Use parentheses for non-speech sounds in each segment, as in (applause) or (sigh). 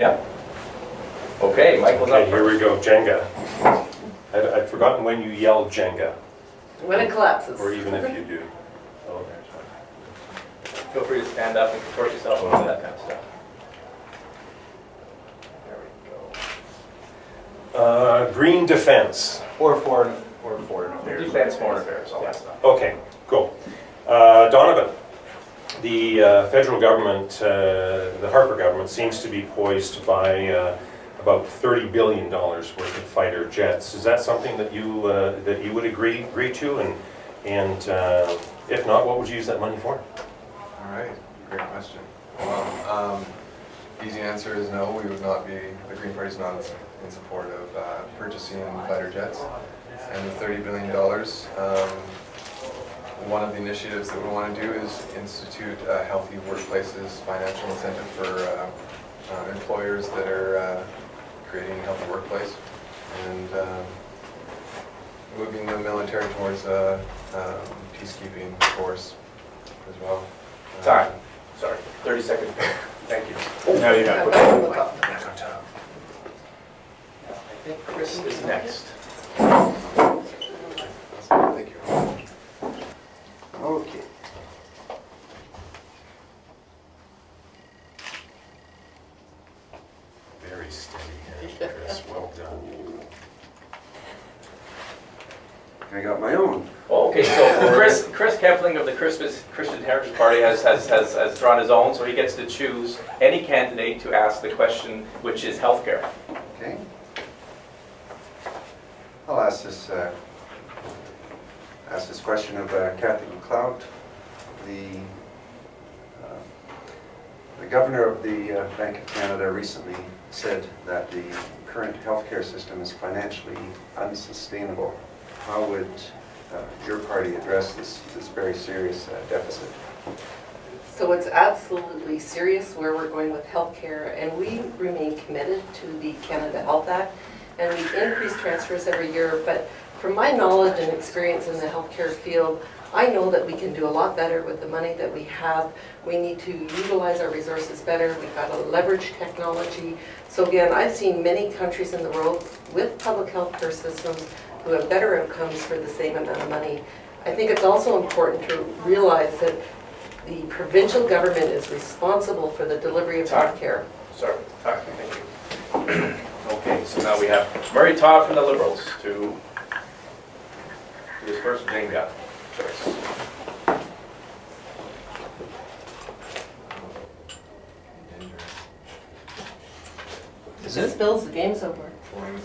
Yeah. Okay, Michael's up Okay, here first. we go, Jenga. I'd, I'd forgotten when you yell Jenga, When it collapses. or even if you do. Oh, there's one. Feel free to stand up and support yourself and all that kind of stuff. There we go. Uh, green defense. Or foreign, or foreign affairs. Defense, foreign affairs, all that stuff. Okay, cool. Uh, Donovan, the uh, federal government, uh, the Harper government seems to be poised to buy uh, about $30 billion worth of fighter jets. Is that something that you, uh, that you would agree, agree to? And, and if not, what would you use that money for? All right, great question. Well, um, easy answer is no, we would not be, the Green Party is not in support of uh, purchasing fighter jets. And the $30 billion, um, one of the initiatives that we want to do is institute uh, healthy workplaces, financial incentive for uh, uh, employers that are uh, creating a healthy workplace. And um, moving the military towards a um, peacekeeping force as well. Time. Sorry, 30 seconds. Thank you. Now you got it. Back on top. I think Chris is next. Thank you. Okay. Very steady hand, Chris, well done. I got my own. Okay, so (laughs) Chris, Chris Kempling of the Christmas Christian Heritage Party has, has, has, has drawn his own, so he gets to choose any candidate to ask the question, which is healthcare. Okay. I'll ask this, uh, ask this question of uh, Cathy McLeod. The, uh, the governor of the uh, Bank of Canada recently said that the current healthcare system is financially unsustainable. How would uh, your party address this, this very serious uh, deficit? So it's absolutely serious where we're going with health care, and we remain committed to the Canada Health Act, and we increase transfers every year, but from my knowledge and experience in the healthcare field, I know that we can do a lot better with the money that we have. We need to utilize our resources better, we've got to leverage technology. So again, I've seen many countries in the world with public health care systems who have better outcomes for the same amount of money. I think it's also important to realize that the provincial government is responsible for the delivery of health care. Sorry, Todd, thank you. Okay, so now we have Murray Todd from the Liberals to his first Jenga choice. If it spills, the game's over. Flying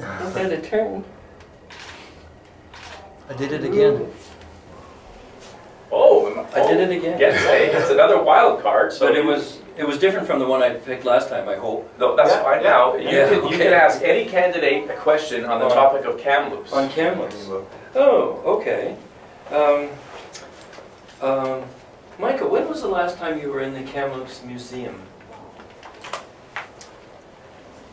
Iowa. Without a turn. I did it again. Oh, I did it again. Yes, hey, it's another wild card, so. But it was, it was different from the one I picked last time, I hope. No, that's Yeah, fine yeah. now. You Yeah, can, you can ask any candidate a question on the On- topic of Kamloops. On Kamloops. Oh, okay. Um, um, Michael, when was the last time you were in the Kamloops Museum?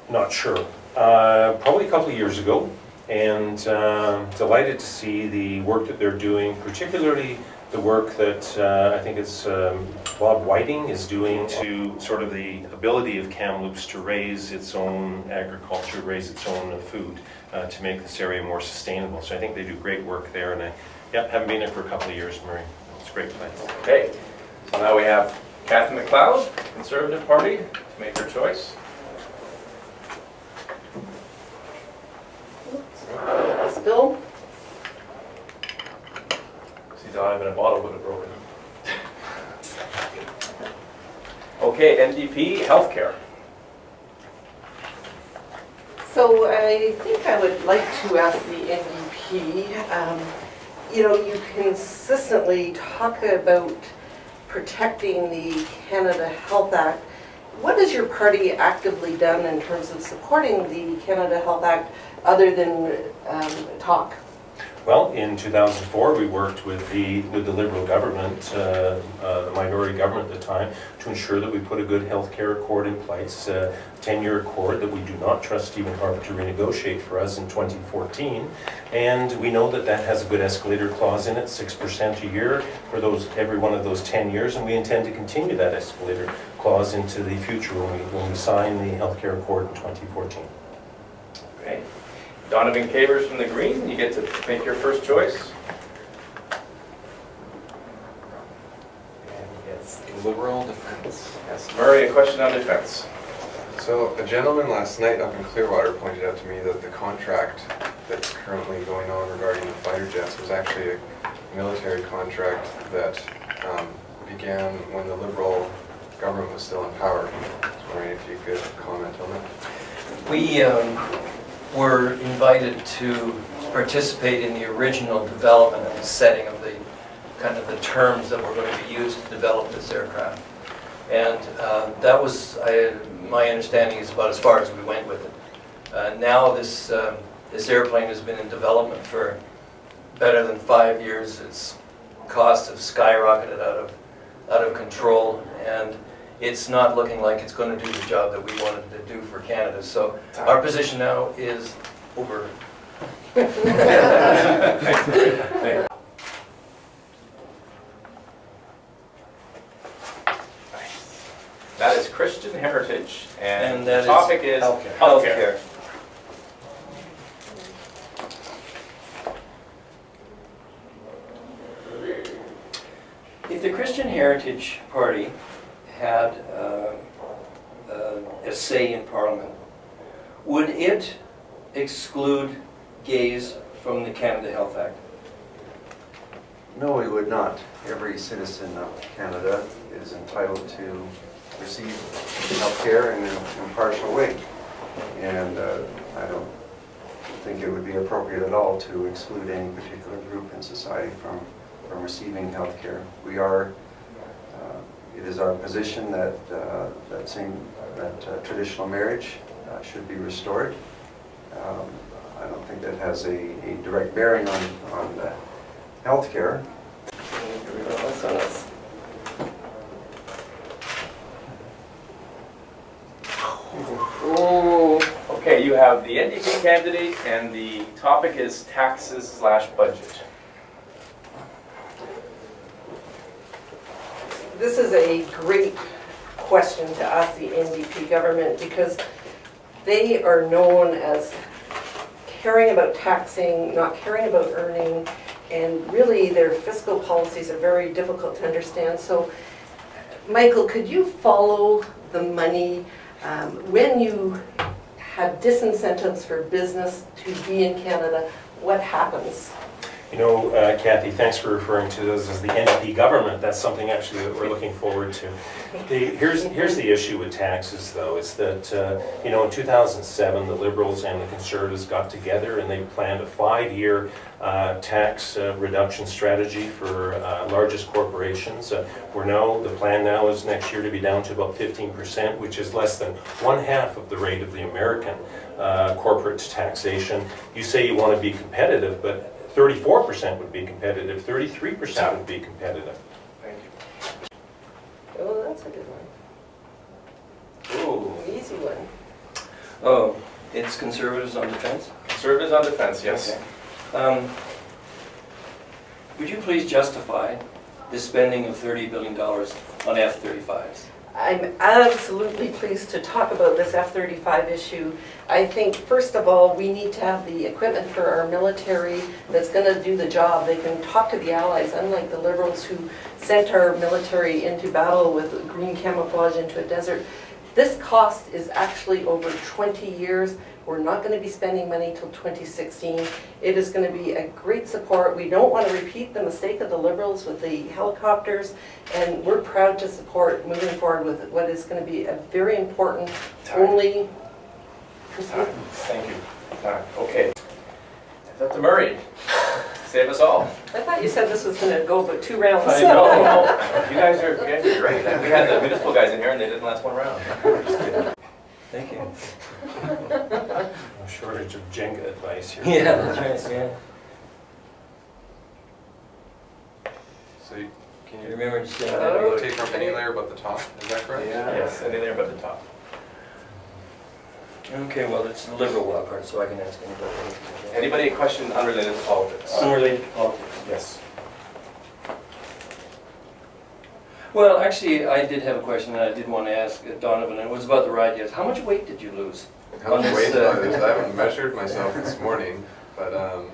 Not sure. Uh, Probably a couple of years ago, and uh, delighted to see the work that they're doing, particularly the work that uh, I think it's um, Bob Whiting is doing to sort of the ability of Kamloops to raise its own agriculture, raise its own food, uh, to make this area more sustainable. So I think they do great work there, and I, haven't been there for a couple of years, Murray. It's a great place. Okay, so now we have Cathy McLeod, Conservative Party, to make her choice. Not even a bottle would have broken. Okay, NDP, healthcare. So I think I would like to ask the NDP, um, you know, you consistently talk about protecting the Canada Health Act. What has your party actively done in terms of supporting the Canada Health Act other than um, talk? Well, in 2004, we worked with the, with the Liberal government, uh, uh, the minority government at the time, to ensure that we put a good health care accord in place, a 10-year accord that we do not trust Stephen Harper to renegotiate for us in 2014. And we know that that has a good escalator clause in it, 6% a year for those, every one of those 10 years, and we intend to continue that escalator clause into the future when we, when we sign the healthcare accord in 2014. Okay. Donovan Cavers from the Green, you get to make your first choice. Yes, liberal defense. Yes, Murray, a question on defense. So a gentleman last night up in Clearwater pointed out to me that the contract that's currently going on regarding the fighter jets was actually a military contract that um, began when the Liberal government was still in power. I was wondering if you could comment on that. We um, were invited to participate in the original development and setting of the, kind of the terms that were going to be used to develop this aircraft. And uh, that was, I- my understanding is about as far as we went with it. Uh, Now, this, um, this airplane has been in development for better than five years. Its costs have skyrocketed out of, out of control, and it's not looking like it's going to do the job that we wanted to do for Canada. So our position now is over. That is Christian heritage, and And the that is topic is healthcare. healthcare. If the Christian Heritage Party had uh, uh, a say in Parliament, would it exclude gays from the Canada Health Act? No, it would not. Every citizen of Canada is entitled to receive healthcare in an impartial way. And uh, I don't think it would be appropriate at all to exclude any particular group in society from, from receiving healthcare. We are, it is our position that, uh, that same, that uh, traditional marriage uh, should be restored. Um, I don't think that has a, a direct bearing on, on uh, us. Ooh. Okay, you have the NDP candidate, and the topic is taxes slash budget. This is a great question to ask the NDP government because they are known as caring about taxing, not caring about earning, and really their fiscal policies are very difficult to understand. So, Michael, could you follow the money um, when you have disincentives for business to be in Canada? What happens? You know, uh, Cathy, thanks for referring to this as the NP government. That's something actually that we're looking forward to. The, here's, here's the issue with taxes, though, is that, uh, you know, in 2007, the Liberals and the Conservatives got together and they planned a five-year uh, tax uh, reduction strategy for uh, largest corporations. Uh, We're now, the plan now is next year to be down to about 15%, which is less than one-half of the rate of the American corporate taxation. You say you want to be competitive, but 34% would be competitive, 33% would be competitive. Thank you. Oh, that's a good one. Ooh, Easy one. Oh, it's conservatives on defense? conservatives on defense, yes. Um, Would you please justify the spending of $30 billion on F-35s? I'm absolutely pleased to talk about this F-35 issue. I think, first of all, we need to have the equipment for our military that's going to do the job. They can talk to the allies, unlike the Liberals who sent our military into battle with green camouflage into a desert. This cost is actually over 20 years. We're not going to be spending money till 2016. It is going to be a great support. We don't want to repeat the mistake of the Liberals with the helicopters, and we're proud to support moving forward with what is going to be a very important, Time. only, Time. Thank you. Time. Okay. It's up to Murray. Save us all. I thought you said this was going to go but two rounds. I know. You guys are, you guys are great. We had the municipal guys in here and they didn't last one round. Just kidding. Thank you. No shortage of Jenga advice here. Yeah, that's right, yeah. So you- can You you remember to say that? Oh. take from any layer but the top, is that correct? Yes, anything there but the top. Okay, well, it's the liberal wild card, so I can ask anybody. Anybody a question unrelated to politics? Unrelated to politics. Yes. Well, actually, I did have a question that I did want to ask Donovan, and it was about the ride yes. How much weight did you lose? How much weight did I uh, lose? I haven't (laughs) measured myself this morning, but um,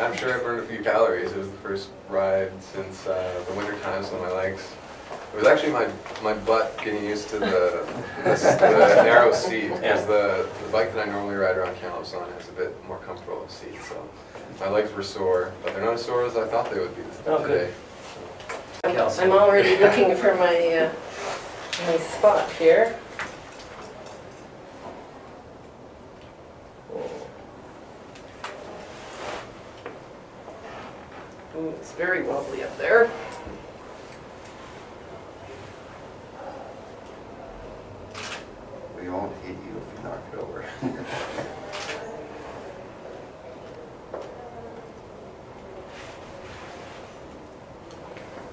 I'm sure I burned a few calories. It was the first ride since uh, the winter time, so my legs. It was actually my, my butt getting used to the, the, the narrow seat, because the, the bike that I normally ride around Kamloops on has a bit more comfortable seat, so my legs were sore, but they're not as sore as I thought they would be Oh, good. Today. I'm already looking for my, uh, my spot here. Ooh, it's very wobbly up there. We won't hit you if you knock it over. (laughs)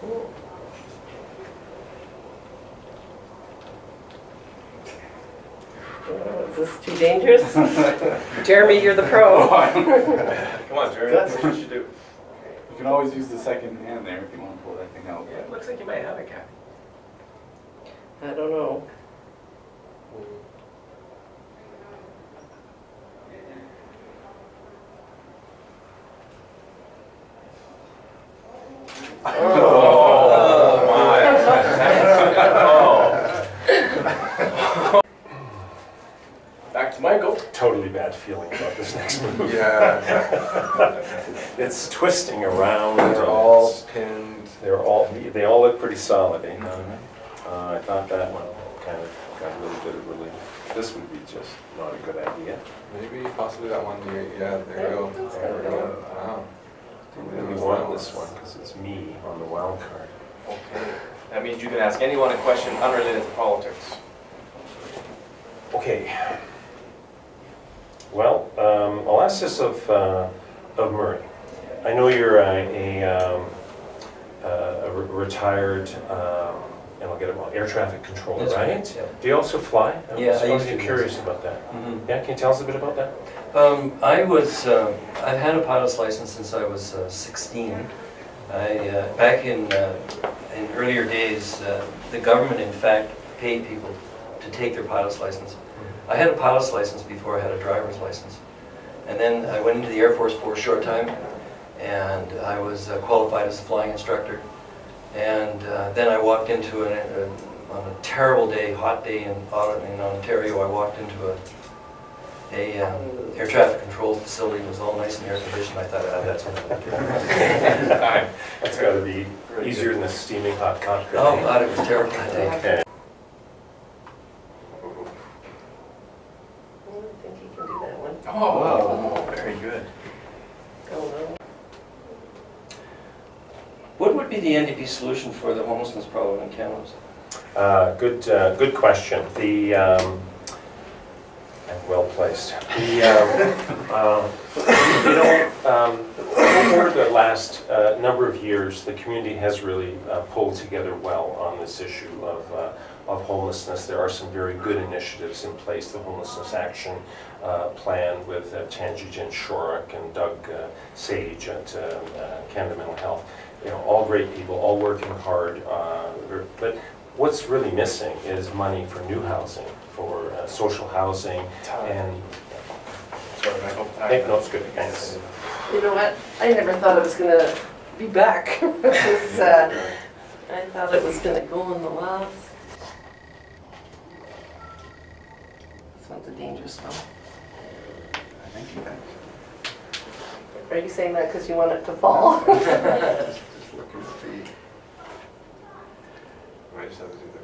Oh, Is this too dangerous? (laughs) Jeremy, you're the pro. Come on, Jeremy. that's what you should do. You can always use the second hand there if you want to pull that thing out. Yeah, it looks like you might have a Cathy. I don't know. (laughs) Oh, my. Oh. Back to Michael. Totally bad feeling about this next move. Yeah, It's twisting around. they're all it's- pinned. They're all, they all look pretty solid, eh? Uh, I thought that one kind of got a little bit of relief. This would be just not a good idea. Maybe possibly that one, you- yeah, there you go. There we go. Wow. I really want this one because it's me on the wild card. Okay. That means you can ask anyone a question unrelated to politics. Okay. Well, um, I'll ask this of, uh, of Murray. I know you're a, a, um, uh, a re- retired, um, and I'll get it wrong, air traffic controller, That's right? right, yeah. Do you also fly? I Yeah, I used to, curious about that. Mhm. Yeah, can you tell us a bit about that? Um, I was, um, I've had a pilot's license since I was uh, 16. I, uh, back in, uh, in earlier days, uh, the government in fact paid people to take their pilot's license. I had a pilot's license before I had a driver's license. And then I went into the Air Force for a short time, and I was uh, qualified as a flying instructor. And uh, then I walked into an, uh, on a terrible day, hot day in, in Ontario, I walked into a, a um, air traffic control facility, it was all nice and air conditioned, I thought, ah, that's what I want to do. (laughs) That's got to be easier than the steaming hot concrete. Oh, God, it was terrible that day. Okay. I don't think you can do that one. Oh, very good. Oh, no. What would be the NDP solution for the homelessness problem in Kamloops? Uh, Good, uh, good question. The, um, well placed. The, um, (laughs) um, you know, um, over the last uh, number of years, the community has really uh, pulled together well on this issue of, uh, of homelessness. There are some very good initiatives in place, the Homelessness Action uh, Plan with uh, Tanji Jen Shorak and Doug uh, Sage at uh, uh, Canada Mental Health. You know, all great people, all working hard, uh, but what's really missing is money for new housing, for uh, social housing, and, Sorry, Michael. Hey, no, it's good, thanks. You know what? I never thought it was gonna be back. (laughs) Was, uh, I thought it was gonna go in the last. This one's a dangerous. I think you can. Are you saying that because you want it to fall? (laughs) Just looking to see. Might just have to do the